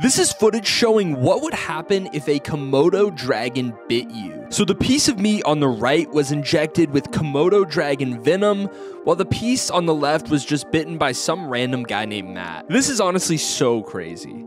This is footage showing what would happen if a Komodo dragon bit you. So the piece of meat on the right was injected with Komodo dragon venom, while the piece on the left was just bitten by some random guy named Matt. This is honestly so crazy.